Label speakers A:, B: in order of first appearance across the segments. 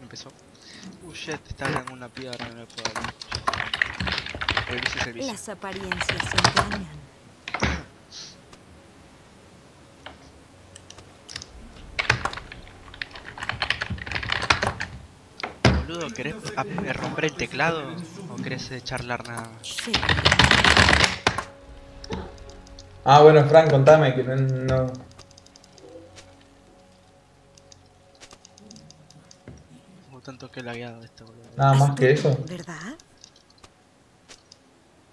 A: Empezó. Uh, shit, está en una piedra, no le puedo servicio.
B: Las apariencias engañan.
A: Boludo, ¿querés eh, romper el teclado? ¿O querés eh, charlar nada?
B: Sí,
C: Ah, bueno, Frank, contame que no. no-
A: tanto que lagueado esto, boludo.
C: Nada más que eso.
B: ¿verdad?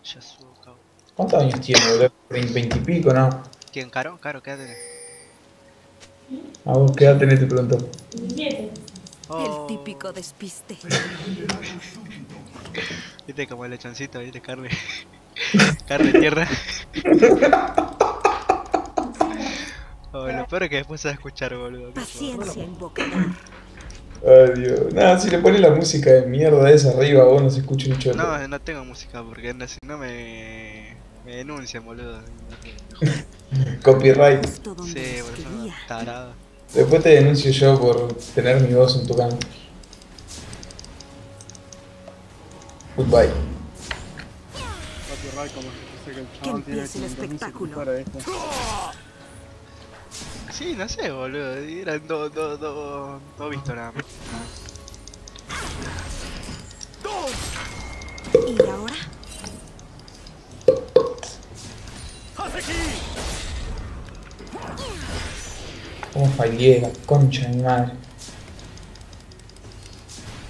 A: Ya subo, cabrón.
C: ¿Cuántos años tiene, boludo? Veinte y pico, ¿no?
A: ¿Quién, Caro? Caro, quédate.
C: A vos, ¿qué edad tenés? Te pregunto.
A: Oh,
B: El típico despiste.
A: Viste como el lechoncito, viste, carne. carne tierra. Oh, lo peor es que después se va a escuchar, boludo.
B: Paciencia invocador.
C: Ay, Dios. Nada, si le pones la música de mierda esa arriba, vos no se escucha un choto.
A: No, no tengo música porque no- si no me, me denuncian, boludo.
C: Copyright.
A: Sí, boludo,
B: quería.
A: tarado.
C: Después te denuncio yo por tener mi voz en tu canto. Goodbye.
D: Copyright como que el chabón tiene
B: el
D: 500.000
B: espectáculo.
A: Sí, no sé, boludo. Eran dos, dos, dos, dos vistos nada más.
B: ¿Y ahora?
C: ¿Cómo fallé la concha de mi madre?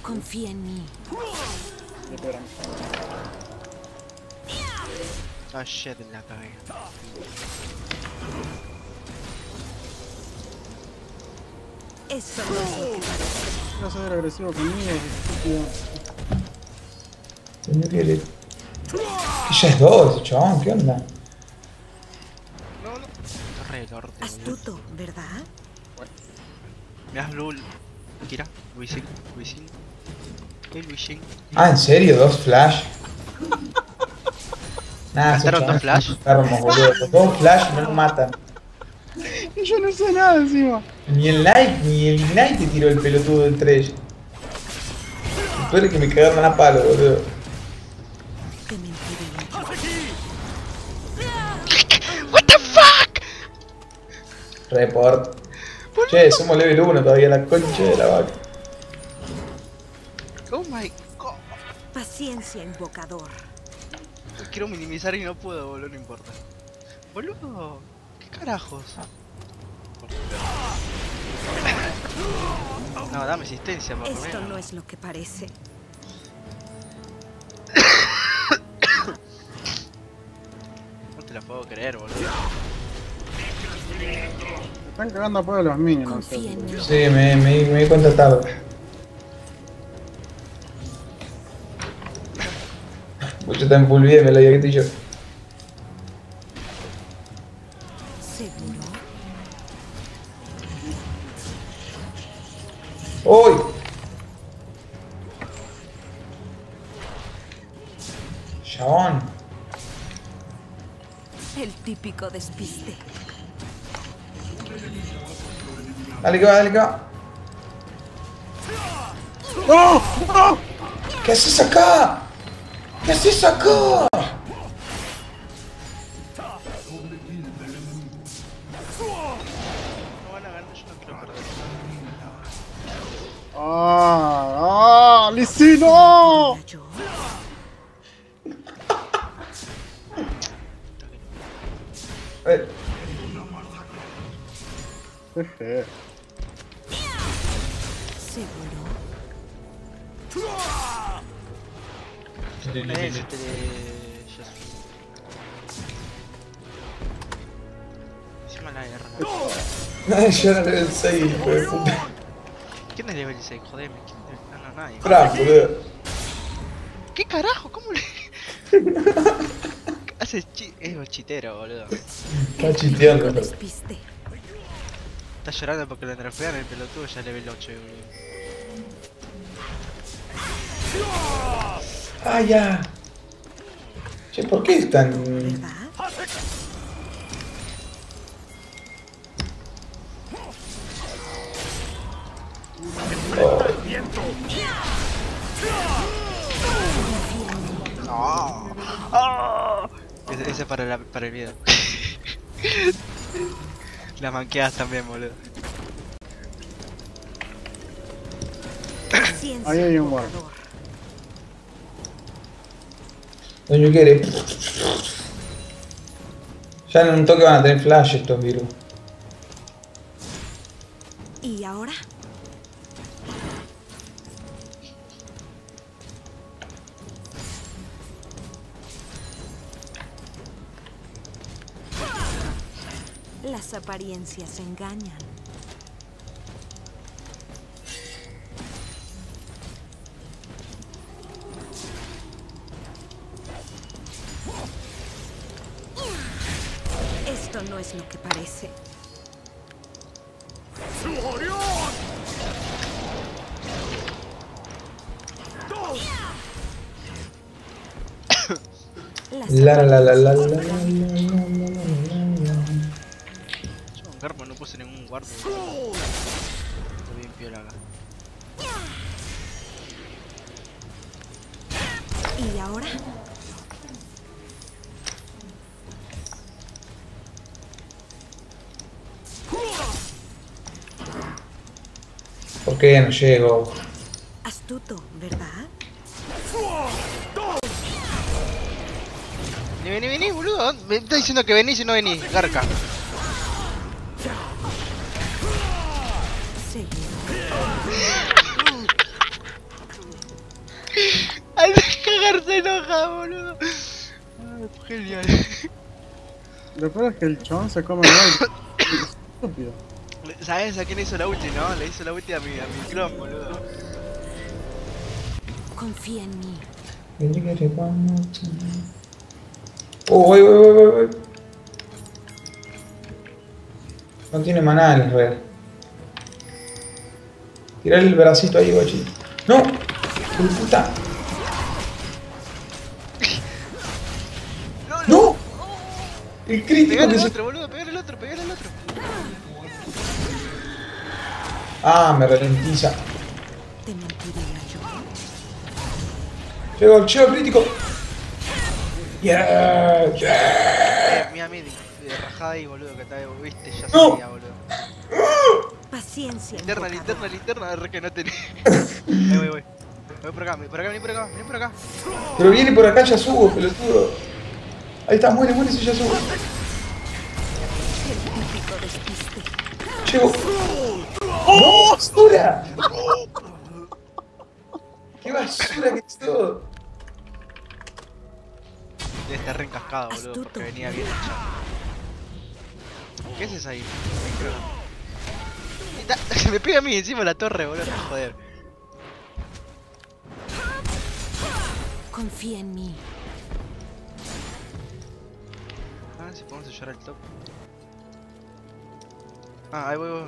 B: Confía en mí.
A: Ah, shit, la cagué.
B: Eso no es lo que parece.
D: No ser agresivo conmigo, estúpido.
C: Que Que ya es dos, ese chabón, ¿qué onda?
A: No, no. Boludo.
B: Astuto, ¿verdad?
A: Me das Lul. Kira, Luisín, Luisín. ¿Qué Luisín?
C: Ah, ¿en serio? ¿Dos flash? Nah, esos
A: ¿Gastaron dos flash?
C: enfermos, boludo. Dos flash no lo matan.
D: Yo no sé nada encima.
C: Ni el Night, ni el Ignite te tiró el pelotudo del Tresh. Lo peor es que me cagaron a palo, boludo.
A: What the fuck?
C: Report. Che, somos level 1 todavía, la concha de la vaca.
A: Oh my god.
B: Paciencia invocador.
A: Quiero minimizar y no puedo, boludo, no importa. Boludo, ¿qué carajos? No, dame asistencia por lo
B: Esto
A: menos.
B: no es lo que parece.
A: No te la puedo creer, boludo.
D: Me están cagando a pueblo los minions.
B: en.
C: Sí, me, me, me di cuenta tarde. Pues yo también full bien, me la llegué yo. ¡Uy! Chabón.
B: El típico despiste.
C: Dale que va, dale que va.
D: ¡No! ¡No!
C: ¿Qué haces acá? ¿Qué haces acá?
D: ¡Ah! ¡Ah! ¡Licino!
B: ¿Era yo?
C: Eh,
D: Qué feo.
B: ¿Seguro?
A: Este... Yo Encima la R.
C: Ay, yo era level 6, hijo de puta.
A: ¿Quién es level 6? Jodeme, ¿quién es? No, no, nadie.
C: Frank, boludo.
A: ¿Qué carajo? ¿Cómo le.? Haces chi... Es un chitero, boludo.
C: Está chiteando.
A: Está llorando porque lo nerfean el pelotudo ya level 8, boludo.
C: Ah, ya. Che, ¿por qué están...?
B: ¿Verdad?
A: Para, la, para el video. Las manqueadas también, boludo.
D: Ahí hay un guard.
C: Doño quiere. Ya en un toque van a tener flash estos virus.
B: ¿Y ahora? Las apariencias engañan. Esto no es lo que parece. Las
C: La la la la la la la
A: Estoy bien piola acá.
B: ¿Y ahora?
C: ¿Por qué no llego?
B: Astuto, ¿verdad?
A: Vení, vení, vení, boludo. Me está diciendo que venís y no venís. Garca. Cagarse enoja, boludo. Ay, genial.
D: Lo peor es que el chabón se come. Estúpido.
A: ¿Sabes a quién hizo la ulti, no? Le hizo la ulti a mi, a mi clon, boludo.
B: Confía en mí.
C: Oh, voy, voy, voy, voy, voy. No tiene maná el red. Tirale el bracito ahí, guachi. ¡No! ¡Hijo de puta! El crítico
A: Pegale
C: que
A: al
C: se...
A: otro, boludo. Pegale al otro, pegale al otro.
C: Ah, me ralentiza.
B: Te mentiría yo.
C: Llego al crítico. Yeah, yeah.
A: Eh, mira, mira, de rajada ahí, boludo, que está, viste, ya
C: No.
A: sabía, boludo.
B: Paciencia.
A: Linterna, linterna, linterna, re que no tenía. Ahí voy, voy. Voy por acá, voy por acá, vení por acá, vení por acá.
C: Pero viene por acá, ya subo, pelotudo. Ahí está, muere, muere si ya
B: despiste.
C: Llego. ¡Oh, basura! ¡Qué basura que es todo!
A: Debe estar re encascado, boludo, porque venía bien hecho. ¿Qué haces ahí? Se me pega a mí encima de la torre, boludo. Joder.
B: Confía en mí.
A: Ver si podemos sellar el top. Ah, ahí voy, voy.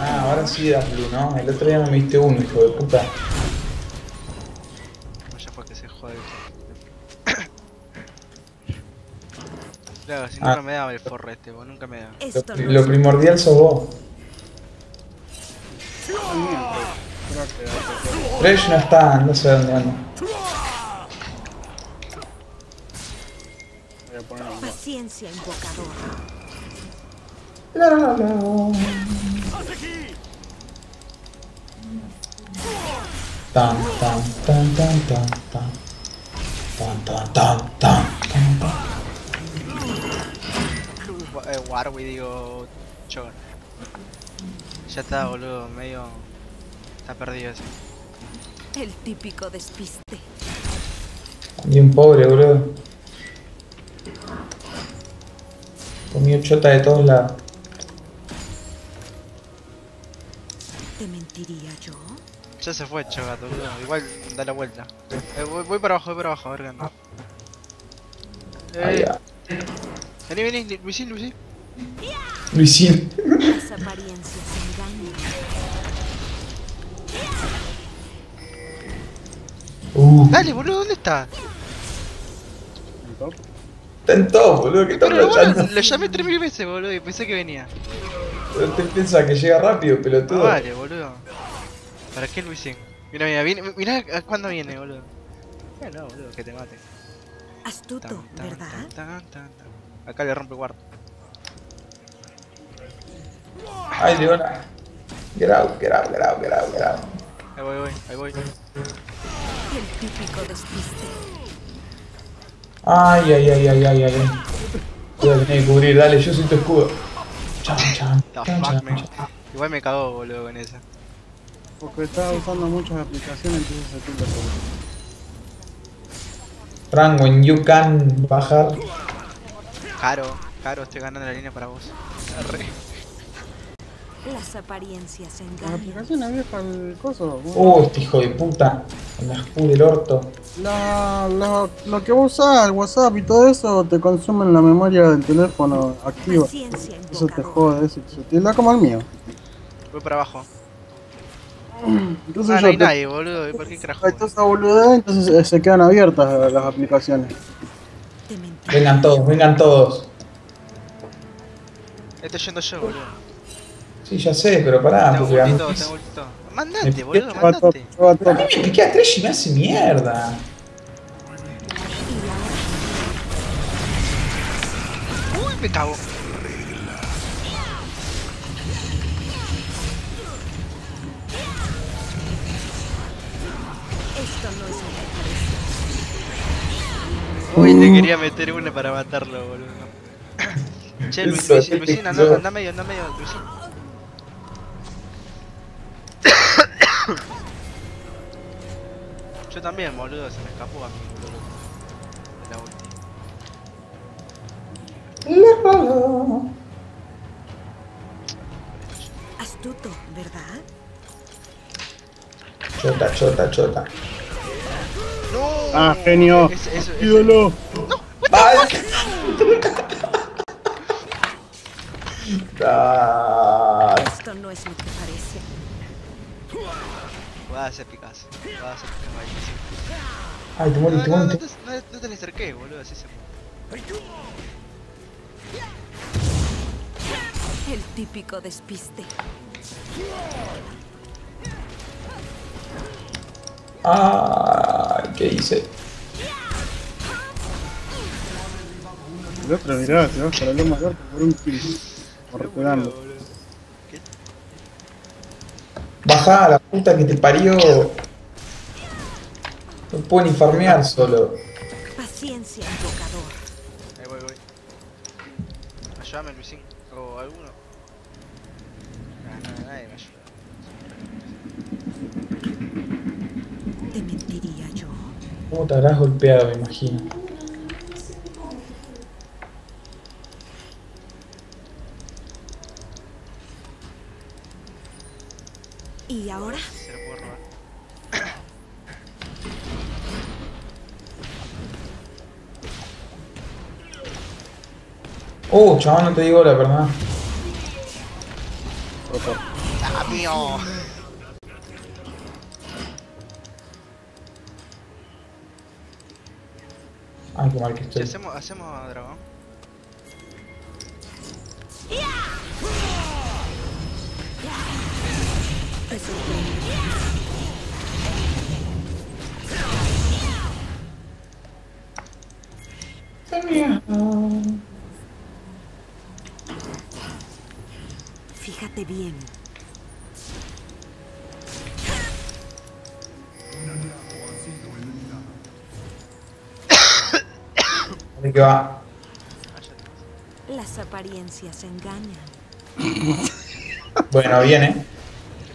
C: Ah, ahora sí das blue, ¿no? El otro día me viste uno, hijo de puta.
A: No, ya fue que se jode. Claro, si
C: Ah.
A: nunca me daba el forro este, vos nunca me da.
C: Lo,
B: Esto
C: primordial sos vos. Fresh no está, no sé dónde anda.
D: Voy a poner un
B: Paciencia, invocador.
C: La, la, la. Tan, tan, tan, tan, tan, tan. Tan, tan, tan, tan, tan, tan.
A: Eh, Warwi, digo. Ya está, boludo, medio. Está perdido ese.
B: El típico despiste.
C: Bien pobre, boludo. Comió chota de todos lados.
B: ¿Te mentiría yo?
A: Ya se fue boludo. Igual da la vuelta. Eh, voy, voy para abajo, voy para abajo, a ver qué anda.
C: Ahí
A: Eh, vení, vení, Lu- Luisín, Luisín.
C: Luisín.
B: Las apariencias engañan.
C: Uh,
A: Dale, boludo, ¿dónde está?
D: un top.
C: Está en todo, boludo. ¿Qué estás
A: Pero bueno,
C: rayando?
A: lo llamé tres mil veces, boludo, y pensé que venía.
C: Pero te piensas que llega rápido, pelotudo.
A: vale, boludo. ¿Para qué Luisín? Mira, mira, viene, mira a cuándo viene, boludo. Eh, no, boludo, que te mate.
B: Astuto,
A: Tan, tan,
B: ¿verdad?
A: tan, tan, tan, tan. Acá le rompe guarda.
C: Ay, Leona. Get out, get out, get out, get out, get out.
A: Ahí voy, voy, ahí voy.
B: El típico despiste.
C: Ay, ay, ay, ay, ay, ay. Voy a tener que cubrir, dale, yo soy tu escudo. Chan, chan.
A: Igual me cagó, boludo, con esa.
D: Porque estaba usando muchas aplicaciones, entonces se tilda todo.
C: Frank, when you can bajar.
A: Caro, caro, estoy ganando la línea para vos. Arre.
B: Las apariencias
D: Las
B: engañan.
D: aplicaciones viejas, el coso.
C: Oh, este hijo de puta. La escudo del orto.
D: La, la- lo que vos usás, el WhatsApp y todo eso, te consumen la memoria del teléfono activa. Eso te jode, eso se tilda como el mío.
A: Voy para abajo.
D: Entonces
A: Ah, no hay
D: te-
A: nadie, boludo. ¿y ¿Por qué carajo?
D: Ahí está esa boludez, entonces eh, se quedan abiertas las aplicaciones.
B: Te.
C: Vengan todos, vengan todos.
A: Estoy yendo yo, boludo.
C: Sí, ya sé, pero pará,
A: Tengo
C: porque a mí,
A: ultito, tengo ultito. Mandate, boludo,
D: a
A: mandate.
D: a
C: a mí me piquea tres y me hace mierda.
A: Uy, me cago. Uy, te quería meter una para matarlo, boludo. che, Luis, Luis, anda medio, anda medio, Luisín. Yo también, boludo, se me escapó a mí, boludo. De la.
C: Le roló.
B: Astuto, ¿verdad?
C: Chota, chota, chota.
A: ¡No!
D: Ah, genio.
A: Eso- ese-
D: Ídolo.
C: Ay.
B: Esto no es lo que parece.
A: Jugadas épicas. Jugadas épicas, sí.
C: Ay, te
A: No,
C: muero,
A: no,
C: te
A: no, no
C: te-
A: no, no te le acerques, boludo, así se
B: El típico despiste.
C: Ay, ¿qué hice?
D: El otro, mirá, se va para lomo abierto por un kill. Ordenando.
A: Boludo.
C: Bajá, la puta que te parió. No puedo ni farmear solo.
B: Paciencia, invocador.
A: Ahí voy, voy. Ayúdame, Luisín. O alguno. Ah, no, nadie me ayuda.
B: Te mentiría yo.
C: ¿Cómo te habrás golpeado, me imagino? Chaval, no te digo la verdad.
A: ¡Ah, mío!
C: Ay, qué mal que estoy.
A: hacemos, hacemos dragón.
B: Fue. Apariencias engañan.
C: Bueno, viene.
A: ¿Qué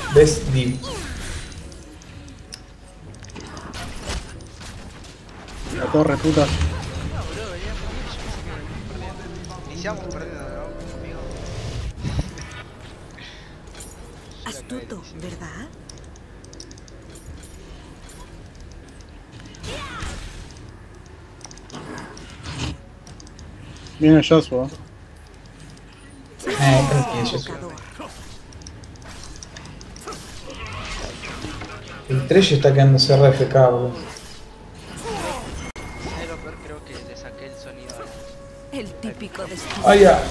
A: pasó?
C: ¿Ves? Di.
D: La torre puta.
B: Astuto. ¿verdad?
D: Viene Joshua.
C: Eh, yo soy-
B: Invocador.
C: El está quedando CRFK, boludo.
A: ¿Sabes lo peor? Creo que le saqué el sonido a
B: El típico destino.
C: Ay, ya.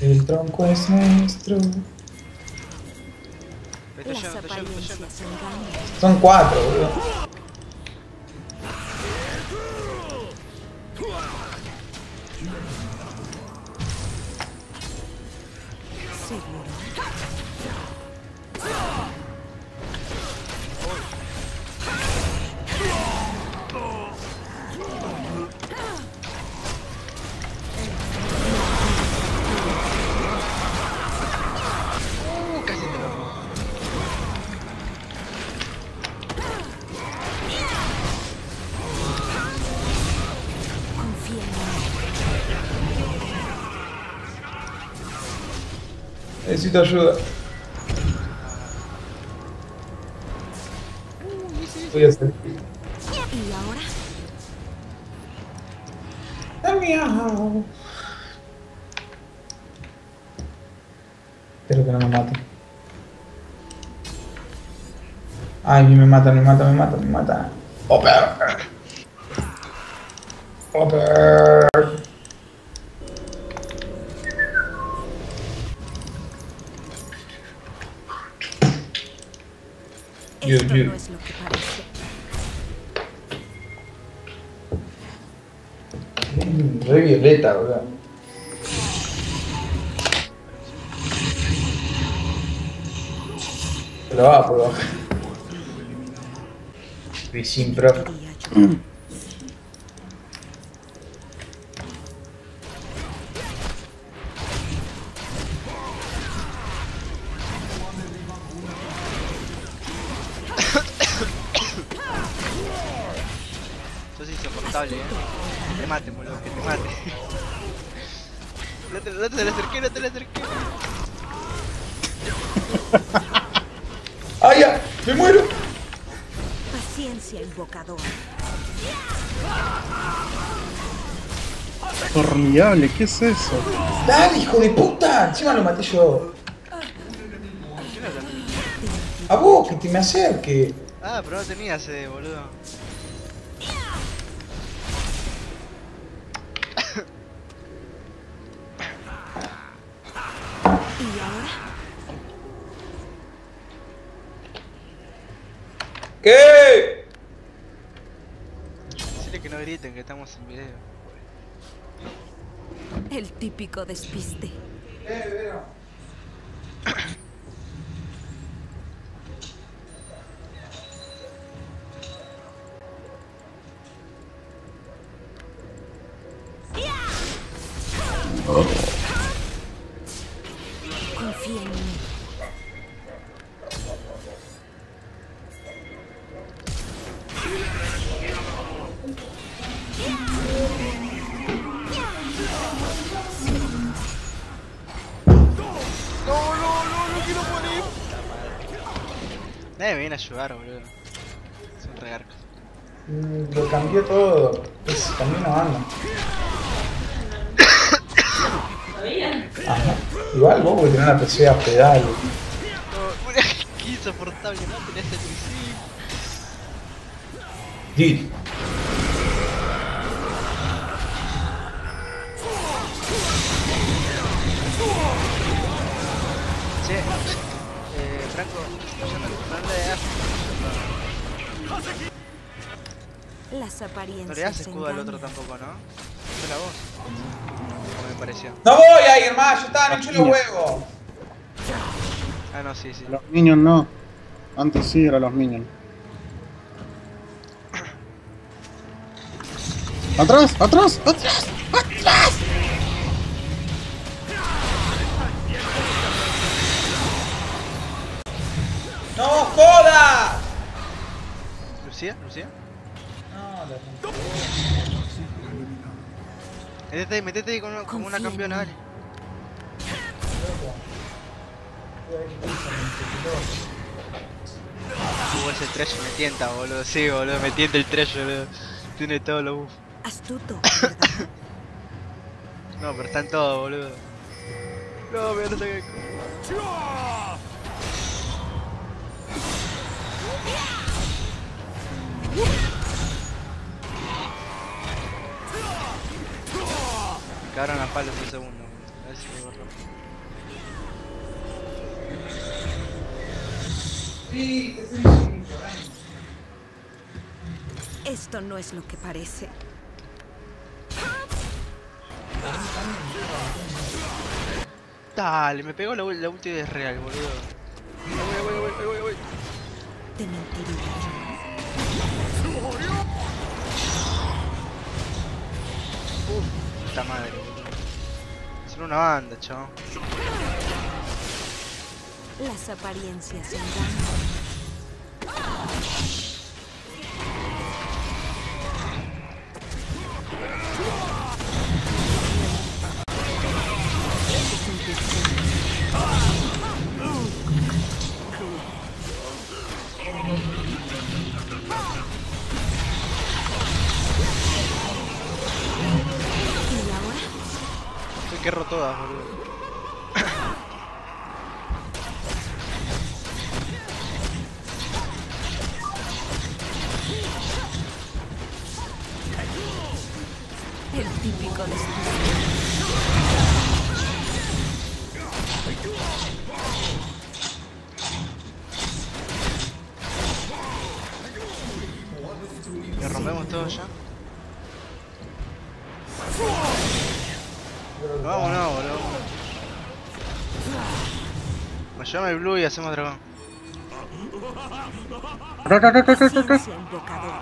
C: El tronco es nuestro.
A: Estoy
B: Las
A: yendo, estoy yendo, estoy yendo.
B: apariencias engañan.
C: Son cuatro, boludo.
B: Seguro.
C: Necesito ayuda. Voy a hacer.
B: ¿Y ahora?
C: Espero que no me mate. Ay, me mata, me mata, me mata, me mata. Oper. Oper. Mío.
B: no es lo que parece.
C: Mm, Re violeta, va por bajar. Racing Pro.
A: Eh. Que te mate, boludo, que te mate. No te, no te le acerqué, no te le acerqué.
C: ¡Ay, ya! ¡Me muero!
B: Paciencia, invocador.
D: Formidable, ¿qué es eso?
C: ¡Dale, hijo de puta! Encima lo maté yo. A vos, que te me acerque.
A: Ah, pero no tenías ese, boludo.
C: ¿Qué?
A: Decirle que no griten, que estamos en video.
B: El típico despiste. Confía
A: viene a ayudar, boludo. Es un regarco.
C: Mm, Lo cambió todo. Es, cambió una banda. Ajá. Igual vos porque tenés una PC a pedal.
A: No, una qué insoportable, no tenés el misil.
C: Dude.
B: Las apariencias
A: No le das escudo al otro tampoco, ¿no? Es la voz. Como me pareció.
C: No voy a ir más, yo estaba en los huevos.
A: Ah, no, sí, sí.
D: Los minions no. Antes sí eran los minions. ¡Atrás! ¡Atrás! ¡Atrás!
A: ¿Lucía? ¿Lucía?
C: No, la
A: Metete ahí, metete ahí con una, como una campeona, dale. Uh, ese trash me tienta, boludo. Sí, boludo, me tienta el trash, boludo. Tiene todos los buffs.
B: Astuto.
A: No, pero están todos, boludo. No, me no Me cagaron a palos un segundo. ver si puedo verlo.
B: Esto no es lo que parece.
A: Dale, me pegó la, la ulti de real, boludo. Voy, voy, voy, voy, voy, voy.
B: Te mentiría
A: Puta madre. Son una banda, chavo.
B: yo. Las apariencias engañan.
A: Que roto todas, boludo.
B: El
A: blue y hacemos dragón.
D: Acá, acá, acá, acá, acá, acá.
B: Paciencia invocador.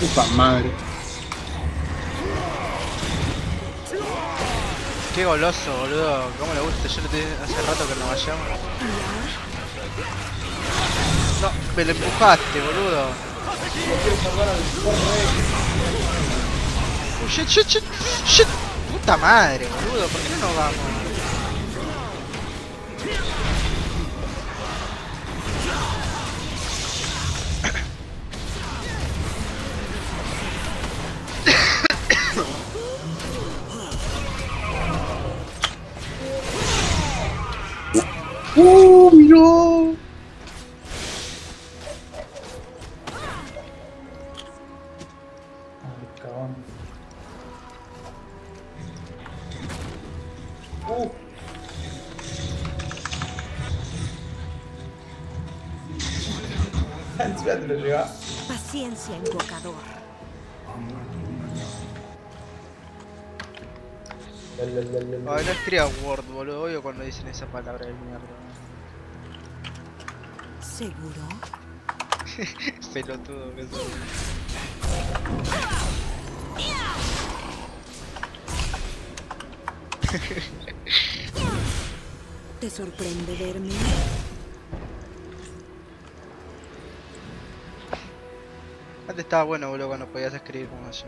D: Puta madre.
A: Qué goloso, boludo. Cómo le gusta. Yo le te hace rato que no vayamos. No, me lo empujaste, boludo. Oh, shit, shit, shit, shit. Puta madre, boludo. ¿Por qué no nos vamos?
D: ¡Uh, miró!
C: Ay, te lo lleva.
B: Paciencia invocador.
A: Ay, no escriba Word, boludo. Odio cuando dicen esa palabra de mierda.
B: ¿Seguro?
A: Pelotudo que soy.
B: ¿Te sorprende verme?
A: Antes estaba bueno, boludo, cuando podías escribir como yo.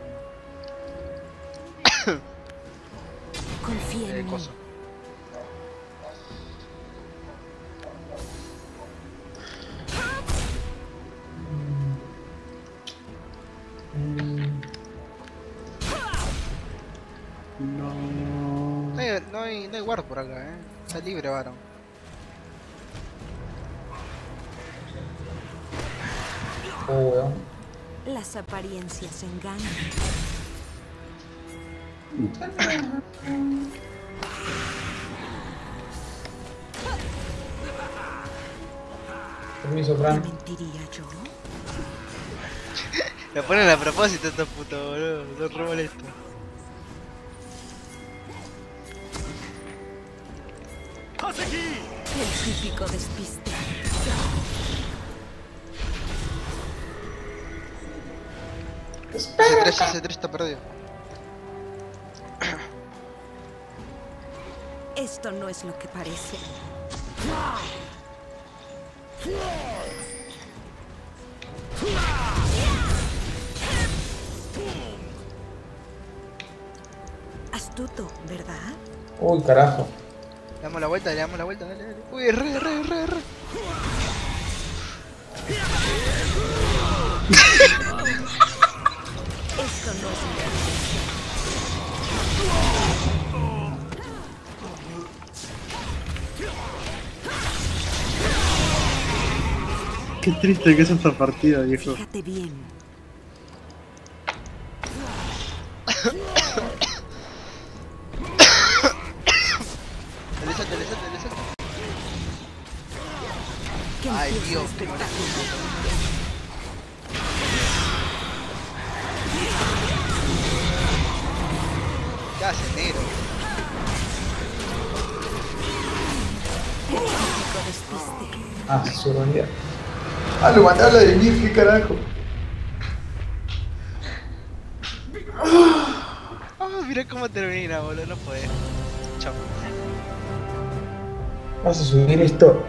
B: Confía
A: Eh,
B: mí.
D: No.
A: No hay, no hay, no hay guard por acá, eh. Está libre, varón.
C: Oh, weón.
B: Las apariencias engañan.
C: Permiso,
B: ¿Te
C: Fran.
B: mentiría yo?
A: Lo ponen a propósito estos putos, boludo. Son re molestos.
B: El típico despiste.
A: 3, ese 3 está perdido.
B: Esto no es lo que parece. Astuto, ¿verdad?
C: Uy, carajo.
A: Le damos la vuelta, le damos la vuelta, dale, dale. Uy, re, re, re, re.
D: Qué triste que es esta partida, viejo.
B: Fíjate bien.
C: su realidad. Ah, lo mandaba la de Mir, qué carajo.
A: Ah, mira cómo termina, boludo. No puede. Chao.
C: Vamos a subir esto